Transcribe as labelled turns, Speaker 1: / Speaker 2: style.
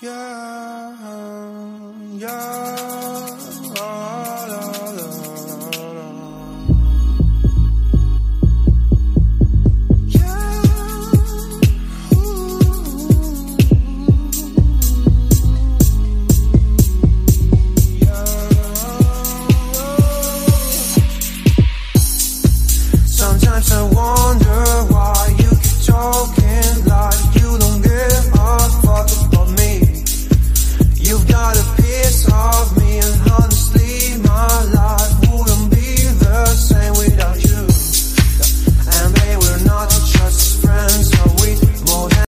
Speaker 1: Yeah.